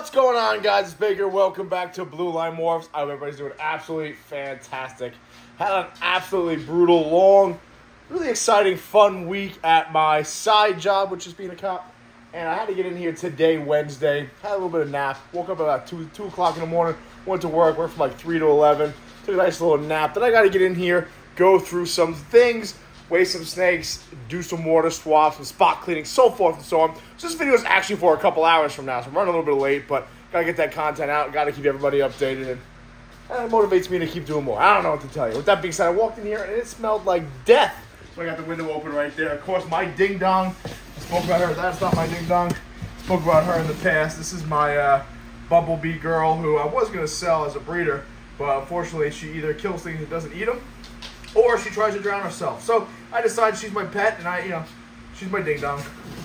What's going on, guys? It's Baker. Welcome back to Blue Line Morphs. I hope everybody's doing absolutely fantastic. Had an absolutely brutal, long, really exciting, fun week at my side job, which is being a cop. And I had to get in here today, Wednesday. Had a little bit of nap. Woke up about 2, 2 o'clock in the morning. Went to work. Worked from like 3 to 11. Took a nice little nap. Then I got to get in here, go through some things, weigh some snakes, do some water swaps, some spot cleaning, so forth and so on. So this video is actually for a couple hours from now, so I'm running a little bit late, but gotta get that content out, gotta keep everybody updated, and that motivates me to keep doing more. I don't know what to tell you. With that being said, I walked in here and it smelled like death. So I got the window open right there. Of course, my ding dong. I spoke about her. That's not my ding dong. Spoke about her in the past. This is my uh, bumblebee girl who I was gonna sell as a breeder, but unfortunately, she either kills things and doesn't eat them, or she tries to drown herself. So I decide she's my pet, and I, you know, she's my ding dong.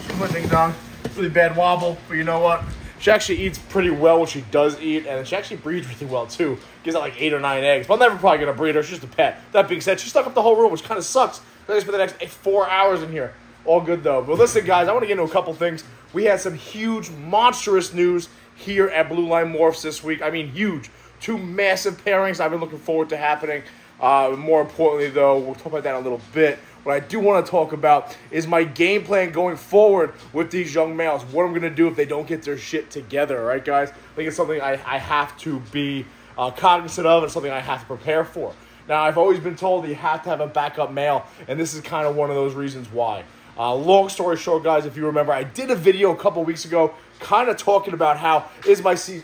She's my ding dong. Really bad wobble, but you know what? She actually eats pretty well when she does eat, and she actually breeds really well too. Gives out like eight or nine eggs. But I'm never probably gonna breed her. She's just a pet. That being said, she stuck up the whole room, which kind of sucks. I spent the next four hours in here. All good though. But listen, guys, I want to get into a couple things. We had some huge, monstrous news here at Blue Line Morphs this week. I mean, huge. Two massive pairings I've been looking forward to happening. Uh, more importantly, though, we'll talk about that in a little bit. What I do want to talk about is my game plan going forward with these young males. What I'm going to do if they don't get their shit together, right, guys? I think it's something I, I have to be uh, cognizant of and something I have to prepare for. Now, I've always been told that you have to have a backup male, and this is kind of one of those reasons why. Uh, long story short, guys, if you remember, I did a video a couple weeks ago kind of talking about how is my, se-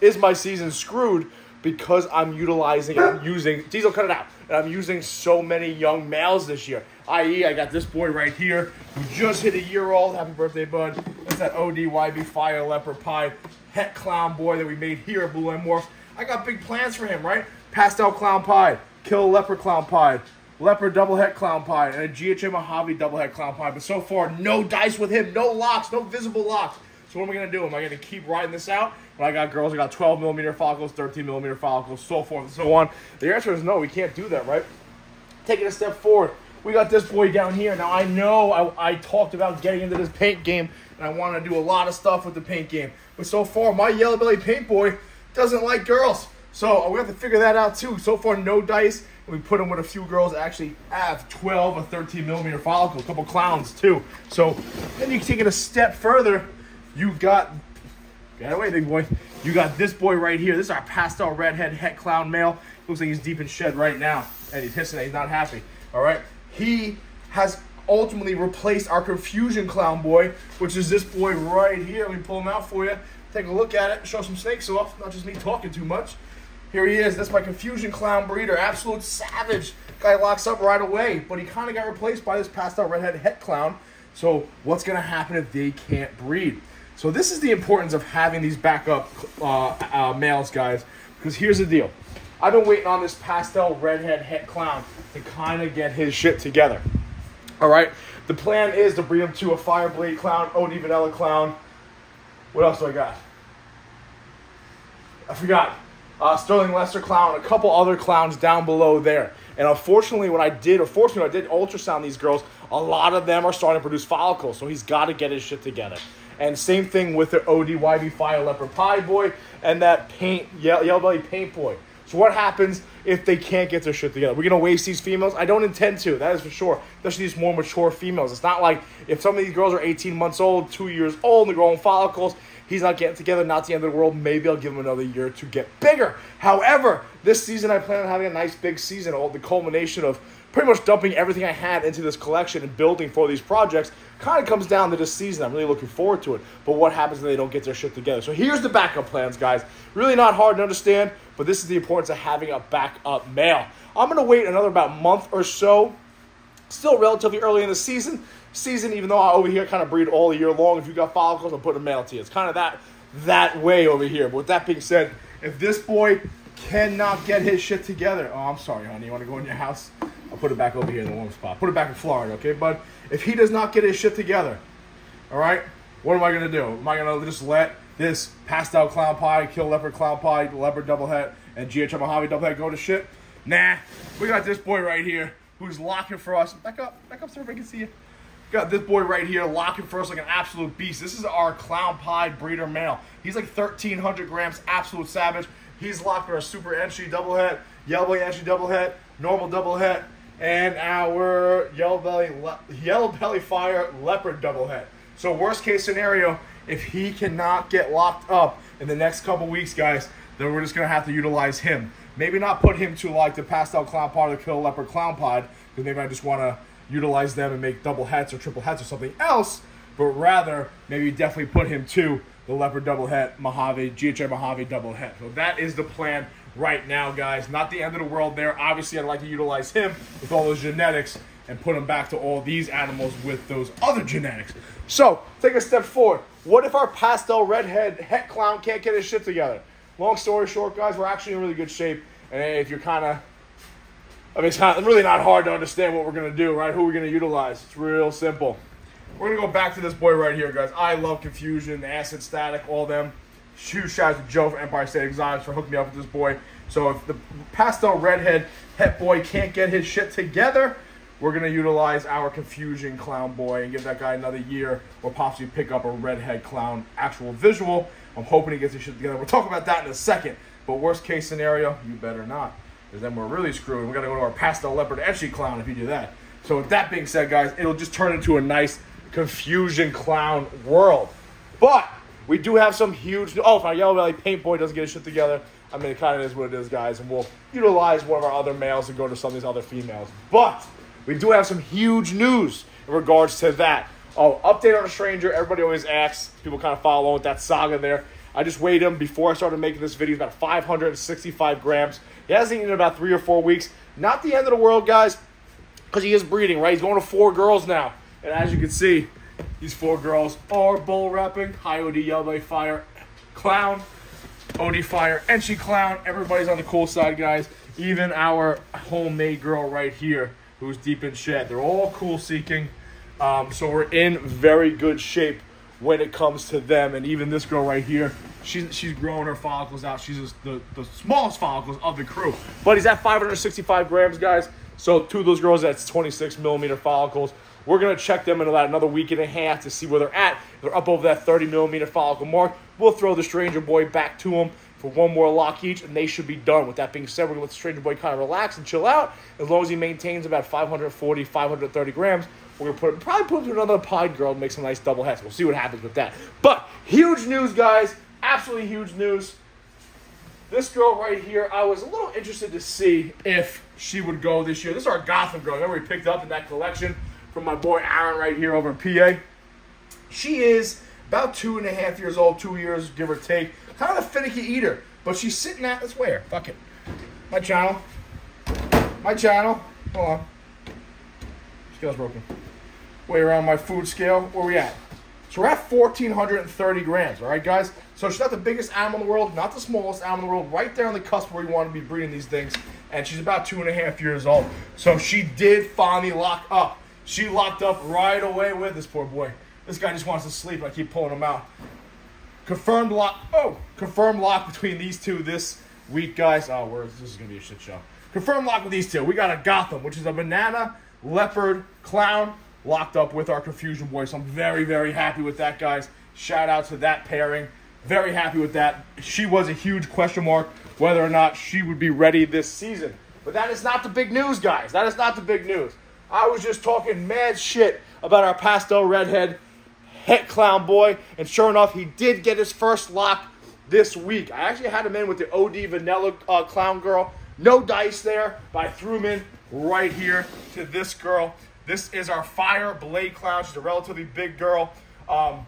is my season screwed because I'm utilizing, I'm using, Diesel, cut it out. And I'm using so many young males this year. I.e., I got this boy right here who just hit a year old. Happy birthday, bud. That's that ODYB Fire Leopard Pie Het Clown boy that we made here at Blue Line Morphs. I got big plans for him, right? Pastel Clown Pie, Kill Leopard Clown Pie, Leopard Double Het Clown Pie, and a GHA Mojave Double Het Clown Pie. But so far, no dice with him, no locks, no visible locks. So what am I gonna do? Am I gonna keep riding this out? When I got girls, I got 12 millimeter follicles, 13 millimeter follicles, so forth and so on. The answer is no, we can't do that, right? Taking a step forward, we got this boy down here. Now I know I, I talked about getting into this paint game, and I want to do a lot of stuff with the paint game. But so far, my yellow belly paint boy doesn't like girls. So uh, we have to figure that out too. So far, no dice. We put him with a few girls that actually have 12 or 13 millimeter follicle, a couple clowns too. So then you take it a step further you got, get away, big boy. You got this boy right here. This is our pastel redhead het clown male. Looks like he's deep in shed right now. And he's hissing he's not happy. All right. He has ultimately replaced our confusion clown boy, which is this boy right here. Let me pull him out for you. Take a look at it. Show some snakes off. Not just me talking too much. Here he is. That's my confusion clown breeder. Absolute savage. Guy locks up right away. But he kind of got replaced by this pastel redhead het clown. So what's going to happen if they can't breed? So this is the importance of having these backup uh, uh, males, guys. Because here's the deal. I've been waiting on this pastel redhead het clown to kind of get his shit together. All right. The plan is to bring him to a Fireblade clown, OD Vanilla clown. What else do I got? I forgot. Uh, Sterling Lesser clown, a couple other clowns down below there. And unfortunately, when I did, or fortunately, I did ultrasound these girls, a lot of them are starting to produce follicles. So he's got to get his shit together. And same thing with the ODYB Fire Leopard Pie Boy and that paint Yellow Belly Paint Boy. So what happens if they can't get their shit together? We're gonna waste these females? I don't intend to. That is for sure. Especially these more mature females. It's not like if some of these girls are 18 months old, two years old, and they're growing follicles. He's not getting together. Not the end of the world. Maybe I'll give him another year to get bigger. However, this season I plan on having a nice big season. All the culmination of pretty much dumping everything I had into this collection and building for these projects kind of comes down to this season. I'm really looking forward to it. But what happens when they don't get their shit together? So here's the backup plans, guys. Really not hard to understand, but this is the importance of having a backup male. I'm going to wait another about month or so. Still relatively early in the season. Season, even though I over here kind of breed all year long. If you got follicles, I'm putting a male to you. It's kind of that that way over here. But with that being said, if this boy cannot get his shit together, oh, I'm sorry, honey. You want to go in your house? I'll put it back over here in the warm spot. Put it back in Florida, okay, bud? If he does not get his shit together, all right, what am I going to do? Am I going to just let this pastel clown pie, kill leopard clown pie, leopard double het, and GH Mojave double het go to shit? Nah, we got this boy right here who's locking for us. Back up, back up so everybody can see you. Got this boy right here locking for us like an absolute beast. This is our Clown pie breeder male. He's like 1,300 grams, absolute savage. He's locked for a super enchi double het, yellow enchi double het, normal double het, and our yellow belly yellow belly fire leopard double het. So worst case scenario, if he cannot get locked up in the next couple weeks, guys, then we're just gonna have to utilize him. Maybe not put him to like the pastel clown pod or kill leopard clown pod, because maybe I just want to utilize them and make double hats or triple hats or something else, but rather maybe definitely put him to the leopard double het Mojave GHA Mojave double het. So that is the plan right now, guys. Not the end of the world there. Obviously, I'd like to utilize him with all those genetics and put him back to all these animals with those other genetics. So, take a step forward. What if our pastel redhead het clown can't get his shit together? Long story short, guys, we're actually in really good shape. And if you're kind of I mean, it's, not, really not hard to understand what we're going to do, right? Who we're going to utilize. It's real simple. We're going to go back to this boy right here, guys. I love Confusion, Acid Static, all them. Huge shout out to Joe from Empire State Exotics for hooking me up with this boy. So if the pastel redhead het boy can't get his shit together, we're to utilize our Confusion clown boy and give that guy another year or possibly pick up a redhead clown actual visual. I'm hoping he gets his shit together. We'll talk about that in a second. But worst case scenario, you better not because then we're really screwed. We got to go to our pastel leopard etchy clown if you do that. So with that being said, guys, it'll just turn into a nice confusion clown world. But we do have some huge. Oh, if our yellow belly paint boy doesn't get his shit together, I mean, it kind of is what it is, guys, and we'll utilize one of our other males and go to some of these other females. But we do have some huge news in regards to that. Oh, update on a stranger. Everybody always asks. People kind of follow along with that saga there. I just weighed him before I started making this video. He's about 565 grams. He hasn't eaten in about three or four weeks. Not the end of the world, guys, because he is breeding, right? He's going to four girls now. And as you can see, these four girls are bull wrapping. High OD, Yellow Fire, Clown, OD Fire, and she Clown. Everybody's on the cool side, guys. Even our homemade girl right here, who's deep in shed. They're all cool seeking. Um, so we're in very good shape when it comes to them. And even this girl right here, she's she's growing her follicles out. She's the, the smallest follicles of the crew. But he's at 565 grams, guys. So two of those girls, that's 26 millimeter follicles. We're gonna check them in about another week and a half to see where they're at. they're up over that 30 millimeter follicle mark. We'll throw the Stranger Boy back to them for one more lock each, and they should be done. With that being said, we're gonna let the Stranger Boy kind of relax and chill out. As long as he maintains about 540, 530 grams, we're gonna put probably put him to another pod Girl and make some nice double hets. We'll see what happens with that. But huge news, guys! Absolutely huge news. This girl right here, I was a little interested to see if she would go this year. This is our Gotham girl. Remember we picked up in that collection from my boy Aaron right here over in PA. She is about two and a half years old, two years give or take. Kind of a finicky eater, but she's sitting at. Let's wear. Fuck it. My channel. My channel. Hold on. Scale's broken Way around my food scale. Where we at? So we're at 1,430 grams, all right, guys? So she's not the biggest animal in the world, not the smallest animal in the world, right there on the cusp where you want to be breeding these things. And she's about two and a half years old. So she did finally lock up. She locked up right away with this poor boy. This guy just wants to sleep. I keep pulling him out. Confirmed lock. Oh, confirmed lock between these two this week, guys. Oh, where is this is gonna be a shit show. Confirmed lock with these two. We got a Gotham, which is a banana, leopard, clown, locked up with our Confusion Boy. So I'm very, very happy with that, guys. Shout out to that pairing. Very happy with that. She was a huge question mark whether or not she would be ready this season. But that is not the big news, guys. That is not the big news. I was just talking mad shit about our pastel redhead het clown boy, and sure enough, he did get his first lock this week. I actually had him in with the OD vanilla uh, clown girl. No dice there, but I threw him in right here to this girl. This is our Fire Blade Clown. She's a relatively big girl. Um,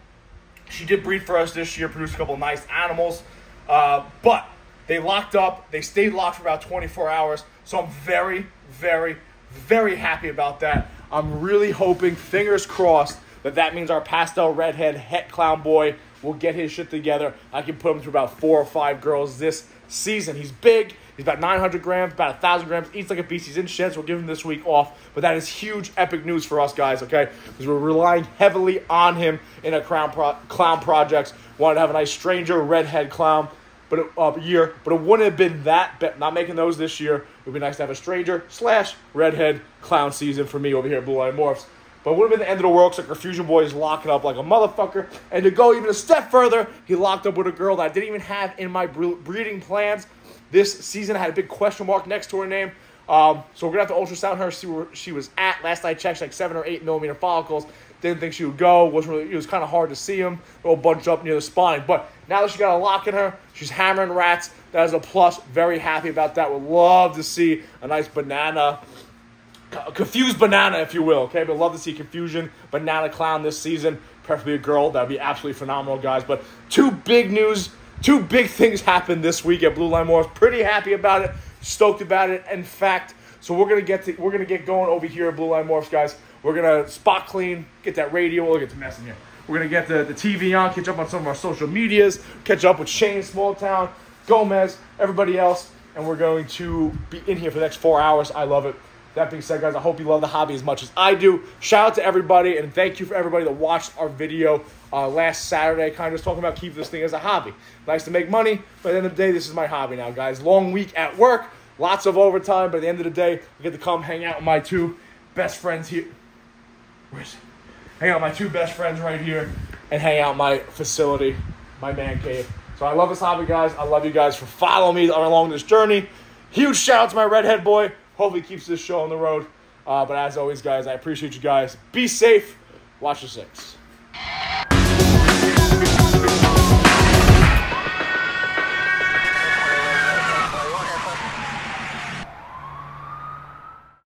she did breed for us this year, produced a couple nice animals. Uh, but they locked up. They stayed locked for about 24 hours. So I'm very, very, very happy about that. I'm really hoping, fingers crossed, that that means our pastel redhead het clown boy will get his shit together. I can put him through about four or five girls this season. He's big. He's about 900 grams, about 1,000 grams, eats like a beast. He's in shed, so we'll give him this week off. But that is huge, epic news for us guys, okay? Because we're relying heavily on him in a crown pro- clown projects. Wanted to have a nice stranger redhead clown but it, uh, year, but it wouldn't have been that. Be- not making those this year. It would be nice to have a stranger slash redhead clown season for me over here at Blue Line Morphs. But it would have been the end of the world because like Fusion Boy is locking up like a motherfucker. And to go even a step further, he locked up with a girl that I didn't even have in my breeding plans. This season I had a big question mark next to her name. Um, so we're gonna have to ultrasound her, see where she was at. Last I checked, like seven or eight millimeter follicles. Didn't think she would go. wasn't really. It was kind of hard to see them. All bunched up near the spine. But now that she got a lock in her, she's hammering rats. That is a plus. Very happy about that. Would love to see a nice banana confused banana, if you will. Okay, but love to see confusion banana clown this season. Preferably a girl. That'd be absolutely phenomenal, guys. But two big news, two big things happened this week at Blue Line Morphs. Pretty happy about it. Stoked about it. In fact, so we're gonna get to we're gonna get going over here at Blue Line Morphs, guys. We're gonna spot clean, get that radio. We'll get to messing here. We're gonna get the, the TV on, catch up on some of our social medias, catch up with Shane Smalltown, Gomez, everybody else, and we're going to be in here for the next four hours. I love it. That being said, guys, I hope you love the hobby as much as I do. Shout out to everybody, and thank you for everybody that watched our video uh, last Saturday, kind of just talking about keeping this thing as a hobby. Nice to make money, but at the end of the day, this is my hobby now, guys. Long week at work, lots of overtime, but at the end of the day, I get to come hang out with my two best friends here. Where's it? Hang out with my two best friends right here and hang out my facility, my man cave. So I love this hobby, guys. I love you guys for following me along this journey. Huge shout out to my redhead boy Hopefully, keeps this show on the road. Uh, but as always, guys, I appreciate you guys. Be safe. Watch the six.